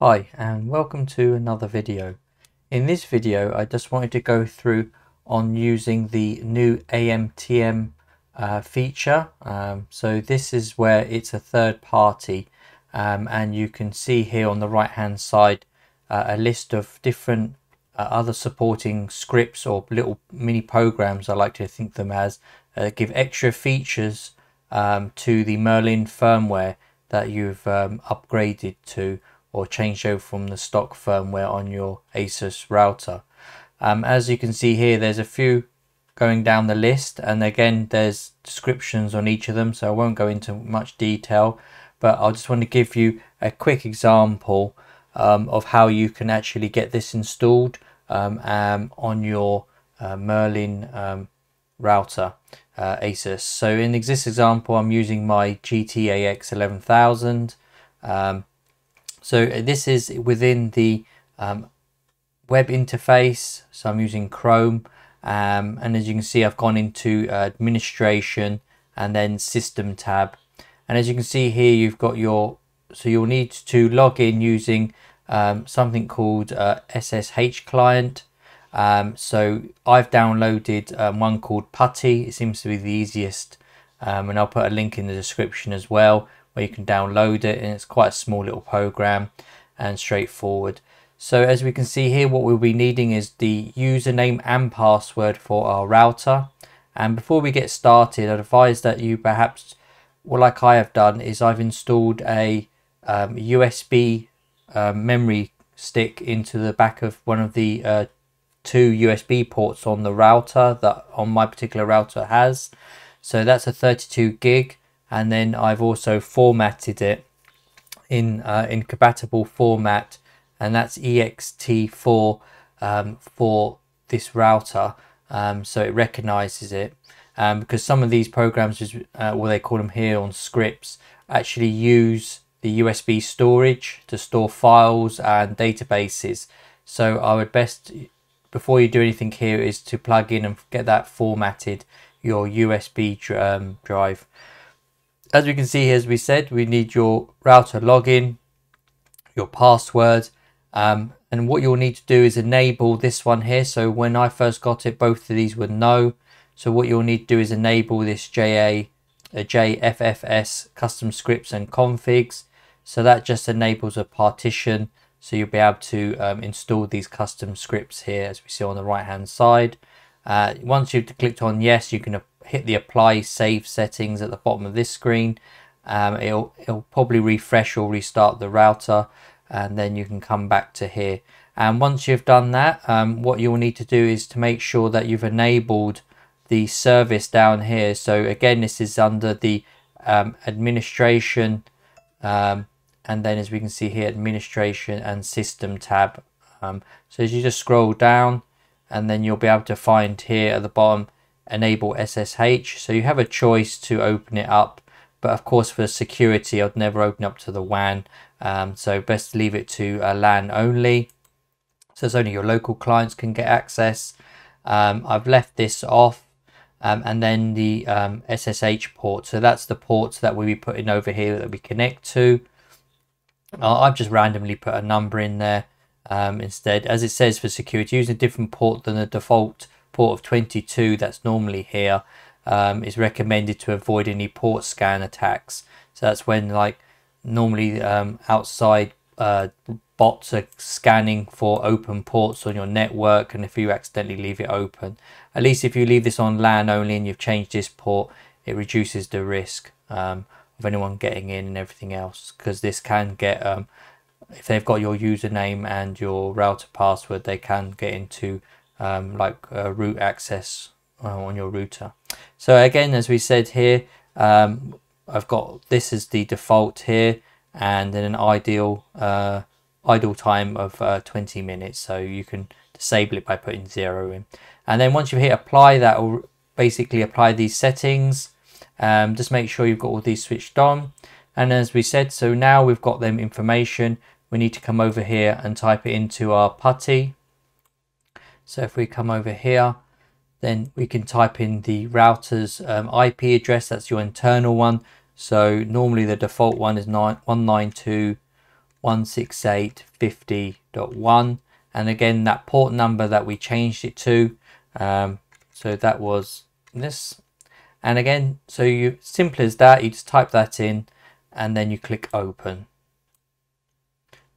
Hi and welcome to another video. In this video I just wanted to go through on using the new AMTM uh, feature. Um, so this is where it's a third party um, and you can see here on the right hand side uh, a list of different uh, other supporting scripts or little mini programs I like to think them as uh, give extra features um, to the Merlin firmware that you've um, upgraded to or changed over from the stock firmware on your Asus router. Um, as you can see here, there's a few going down the list and again there's descriptions on each of them so I won't go into much detail but I just want to give you a quick example um, of how you can actually get this installed um, um, on your uh, Merlin um, router uh, Asus. So in this example I'm using my GTAX 11000 um, so this is within the um, web interface. So I'm using Chrome. Um, and as you can see, I've gone into uh, administration and then system tab. And as you can see here, you've got your, so you'll need to log in using um, something called uh, SSH client. Um, so I've downloaded um, one called PuTTY. It seems to be the easiest. Um, and I'll put a link in the description as well where you can download it and it's quite a small little program and straightforward. So as we can see here, what we'll be needing is the username and password for our router. And before we get started, I'd advise that you perhaps, well, like I have done, is I've installed a um, USB uh, memory stick into the back of one of the uh, two USB ports on the router that on my particular router has. So that's a 32 gig and then I've also formatted it in uh, in compatible format and that's ext4 um, for this router um, so it recognizes it. Um, because some of these programs uh, what they call them here on scripts actually use the USB storage to store files and databases. So I would best before you do anything here is to plug in and get that formatted your USB um, drive as we can see here, as we said, we need your router login, your password, um, and what you'll need to do is enable this one here. So when I first got it, both of these were no. So what you'll need to do is enable this JA, uh, JFFS custom scripts and configs. So that just enables a partition. So you'll be able to um, install these custom scripts here as we see on the right hand side. Uh, once you've clicked on yes, you can hit the apply save settings at the bottom of this screen. Um, it'll, it'll probably refresh or restart the router and then you can come back to here. And once you've done that, um, what you'll need to do is to make sure that you've enabled the service down here. So again, this is under the um, administration um, and then as we can see here, administration and system tab. Um, so as you just scroll down and then you'll be able to find here at the bottom enable SSH. So you have a choice to open it up, but of course for security, I'd never open up to the WAN. Um, so best leave it to a LAN only. So it's only your local clients can get access. Um, I've left this off. Um, and then the SSH um, port. So that's the ports that we'll be putting over here that we connect to. Uh, I've just randomly put a number in there um, instead. As it says for security, using a different port than the default port of 22 that's normally here um, is recommended to avoid any port scan attacks. So that's when like normally um, outside uh, bots are scanning for open ports on your network and if you accidentally leave it open. At least if you leave this on LAN only and you've changed this port, it reduces the risk um, of anyone getting in and everything else because this can get, um, if they've got your username and your router password, they can get into um, like uh, root access uh, on your router. So again, as we said here, um, I've got this is the default here and then an ideal uh, idle time of uh, 20 minutes. So you can disable it by putting zero in. And then once you hit apply, that will basically apply these settings. Um, just make sure you've got all these switched on. And as we said, so now we've got them information, we need to come over here and type it into our PuTTY so if we come over here, then we can type in the router's um, IP address. That's your internal one. So normally the default one is 192 168.50.1 and again that port number that we changed it to um, so that was this and again so you simple as that you just type that in and then you click open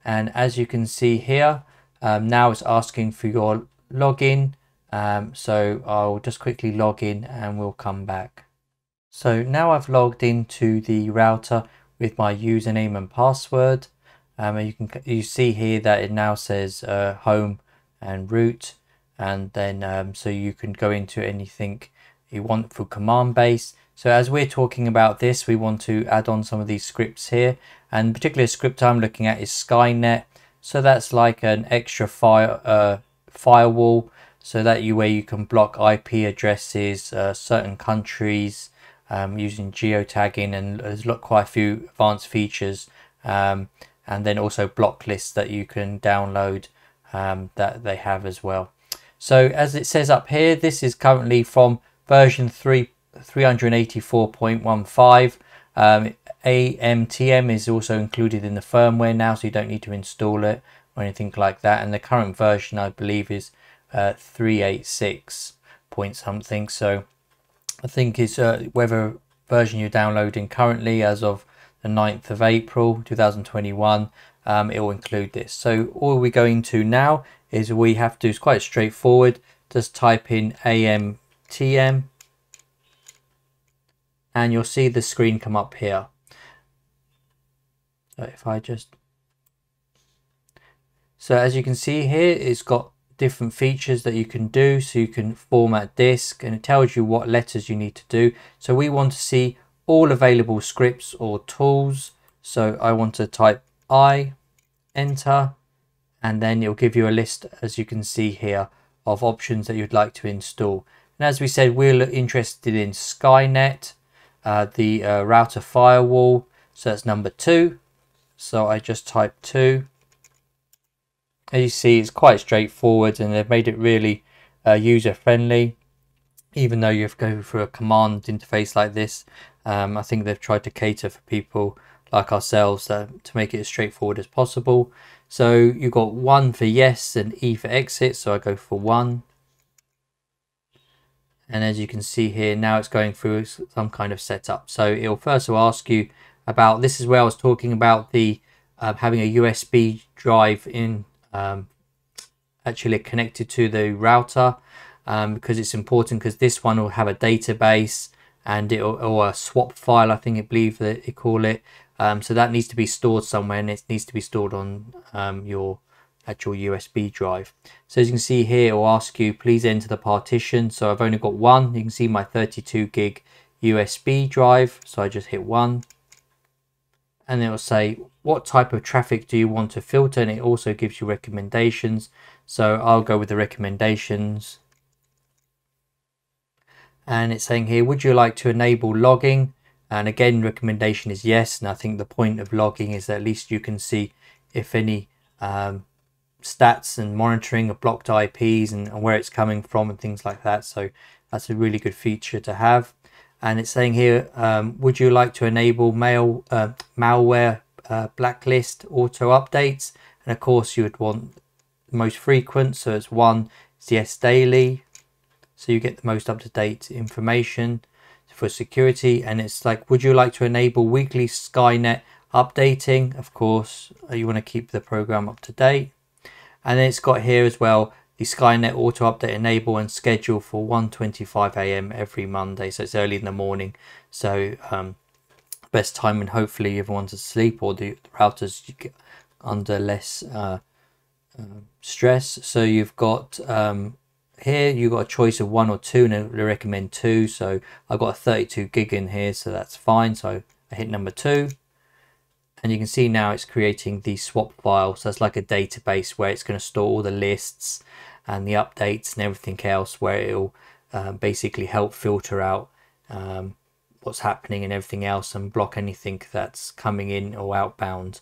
and as you can see here um, now it's asking for your login um, so I'll just quickly log in and we'll come back. So now I've logged into the router with my username and password um, and you can you see here that it now says uh, home and root and then um, so you can go into anything you want for command base. So as we're talking about this we want to add on some of these scripts here and particularly a script I'm looking at is Skynet. So that's like an extra fire uh, firewall so that you where you can block IP addresses uh, certain countries um, using geotagging and there's quite a few advanced features um, and then also block lists that you can download um, that they have as well. So as it says up here, this is currently from version 3 384.15. Um, AMTM is also included in the firmware now, so you don't need to install it or anything like that. And the current version, I believe, is uh, 386 point something. So I think it's uh, whether version you're downloading currently as of the 9th of April 2021 um, it will include this so all we're going to now is we have to it's quite straightforward just type in AMTM and you'll see the screen come up here so if I just so as you can see here it's got different features that you can do. So you can format disk and it tells you what letters you need to do. So we want to see all available scripts or tools. So I want to type I enter and then it'll give you a list as you can see here of options that you'd like to install. And as we said we're interested in Skynet uh, the uh, router firewall. So that's number two. So I just type two as you see, it's quite straightforward and they've made it really uh, user friendly. Even though you have to go through a command interface like this, um, I think they've tried to cater for people like ourselves uh, to make it as straightforward as possible. So you've got one for yes and E for exit. So I go for one. And as you can see here, now it's going through some kind of setup. So it'll first will ask you about, this is where I was talking about the uh, having a USB drive in um, actually connected to the router um, because it's important because this one will have a database and it or a swap file I think I believe that they call it. Um, so that needs to be stored somewhere and it needs to be stored on um, your actual USB drive. So as you can see here it will ask you please enter the partition. So I've only got one. You can see my 32 gig USB drive. So I just hit one. And it will say what type of traffic do you want to filter? And it also gives you recommendations. So I'll go with the recommendations. And it's saying here would you like to enable logging? And again recommendation is yes. And I think the point of logging is that at least you can see if any um, stats and monitoring of blocked IPs and, and where it's coming from and things like that. So that's a really good feature to have. And it's saying here um, would you like to enable mail uh, malware uh, blacklist auto updates and of course you would want the most frequent so it's one CS daily so you get the most up-to-date information for security and it's like would you like to enable weekly skynet updating of course uh, you want to keep the program up to date and then it's got here as well the Skynet auto update enable and schedule for 1.25 a.m. every Monday. So it's early in the morning. So um, best time and hopefully everyone's asleep or the, the routers get under less uh, uh, stress. So you've got um, here you've got a choice of one or two and I recommend two. So I've got a 32 gig in here, so that's fine. So I hit number two and you can see now it's creating the swap file so it's like a database where it's going to store all the lists and the updates and everything else where it'll uh, basically help filter out um, what's happening and everything else and block anything that's coming in or outbound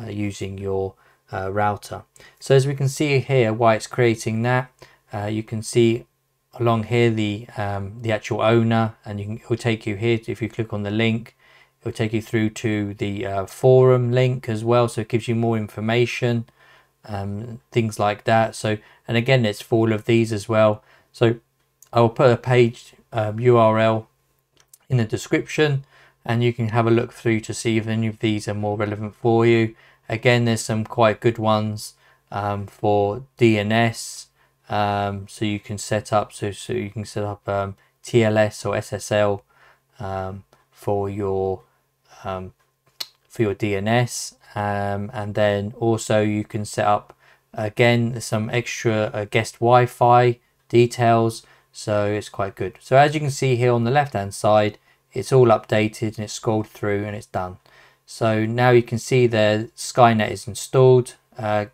uh, using your uh, router. So as we can see here why it's creating that, uh, you can see along here the um, the actual owner and you can, it will take you here if you click on the link it'll take you through to the uh, forum link as well. So it gives you more information um, things like that. So and again it's for all of these as well. So I will put a page um, URL in the description and you can have a look through to see if any of these are more relevant for you. Again there's some quite good ones um, for DNS um, so you can set up so, so you can set up um, TLS or SSL um, for your um, for your DNS um, and then also you can set up again some extra uh, guest Wi-Fi details so it's quite good. So as you can see here on the left hand side it's all updated and it's scrolled through and it's done. So now you can see there Skynet is installed uh,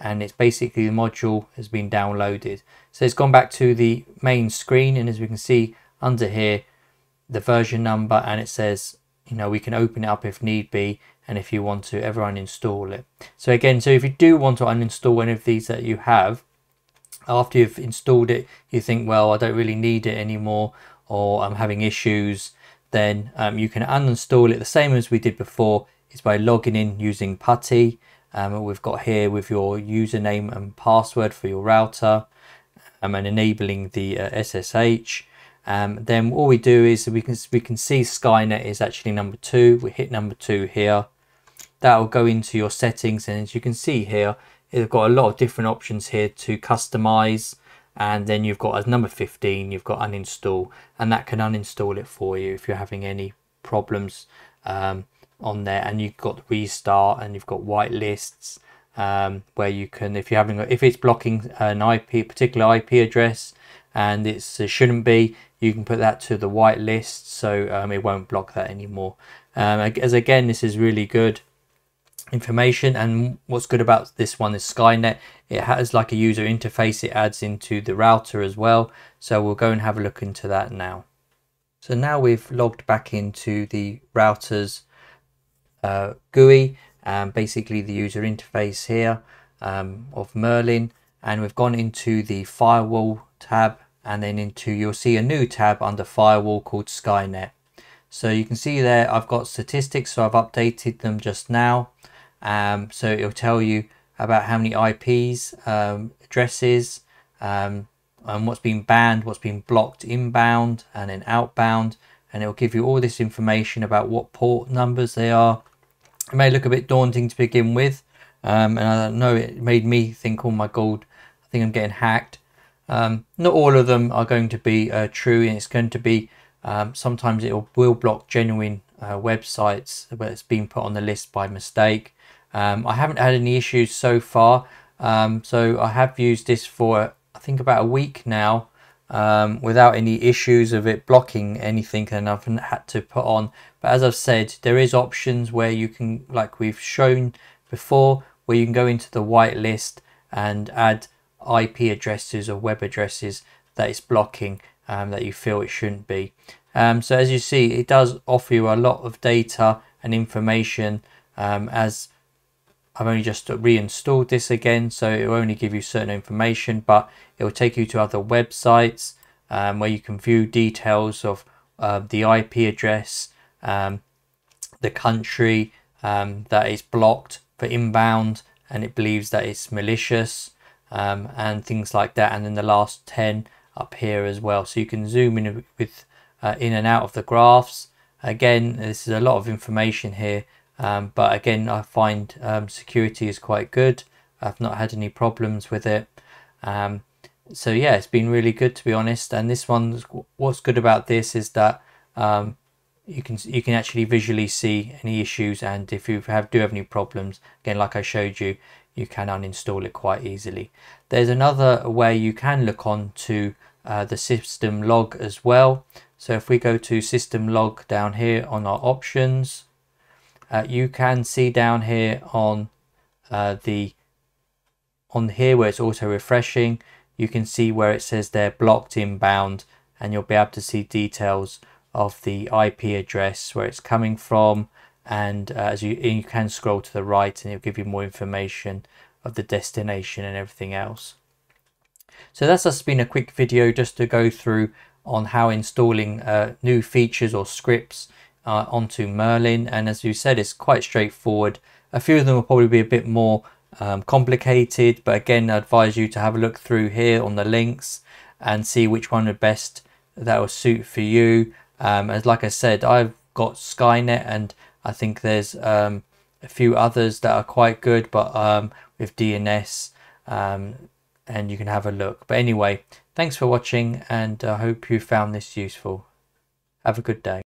and it's basically the module has been downloaded. So it's gone back to the main screen and as we can see under here the version number and it says you know we can open it up if need be and if you want to ever uninstall it. So again so if you do want to uninstall any of these that you have after you've installed it you think well I don't really need it anymore or I'm having issues then um, you can uninstall it the same as we did before. Is by logging in using PuTTY. Um, we've got here with your username and password for your router um, and enabling the uh, SSH um, then all we do is we can we can see Skynet is actually number two. We hit number two here. That will go into your settings and as you can see here it's got a lot of different options here to customize and then you've got as number 15 you've got uninstall and that can uninstall it for you if you're having any problems um, on there. And you've got restart and you've got whitelists um, where you can if you're having if it's blocking an IP particular IP address and it shouldn't be you can put that to the whitelist so um, it won't block that anymore. Um, as again this is really good information. And what's good about this one is Skynet it has like a user interface it adds into the router as well. So we'll go and have a look into that now. So now we've logged back into the router's uh, GUI and basically the user interface here um, of Merlin. And we've gone into the firewall tab and then into you'll see a new tab under firewall called Skynet. So you can see there I've got statistics so I've updated them just now um, so it'll tell you about how many IPs, um, addresses, um, and what's been banned, what's been blocked inbound and then outbound. And it'll give you all this information about what port numbers they are. It may look a bit daunting to begin with. Um, and I know it made me think, oh my God, I think I'm getting hacked. Um, not all of them are going to be uh, true and it's going to be um, sometimes it will block genuine uh, websites where it's been put on the list by mistake. Um, I haven't had any issues so far. Um, so I have used this for I think about a week now um, without any issues of it blocking anything and I've had to put on. But as I've said, there is options where you can, like we've shown before, where you can go into the whitelist and add IP addresses or web addresses that it's blocking um, that you feel it shouldn't be. Um, so as you see, it does offer you a lot of data and information um, as I've only just reinstalled this again, so it will only give you certain information, but it will take you to other websites um, where you can view details of uh, the IP address, um, the country um, that is blocked for inbound, and it believes that it's malicious, um, and things like that. And then the last 10 up here as well. So you can zoom in with uh, in and out of the graphs. Again, this is a lot of information here um, but again, I find um, security is quite good. I've not had any problems with it. Um, so yeah, it's been really good to be honest. And this one, what's good about this is that um, you can you can actually visually see any issues, and if you have do have any problems, again, like I showed you, you can uninstall it quite easily. There's another way you can look on to uh, the system log as well. So if we go to system log down here on our options, uh, you can see down here on uh, the on here where it's auto refreshing you can see where it says they're blocked inbound and you'll be able to see details of the IP address where it's coming from and uh, as you you can scroll to the right and it'll give you more information of the destination and everything else. So that's just been a quick video just to go through on how installing uh, new features or scripts uh, onto Merlin. And as you said, it's quite straightforward. A few of them will probably be a bit more um, complicated, but again, I advise you to have a look through here on the links and see which one are best that will suit for you. Um, as like I said, I've got Skynet and I think there's um, a few others that are quite good, but um, with DNS, um, and you can have a look. But anyway, thanks for watching, and I hope you found this useful. Have a good day.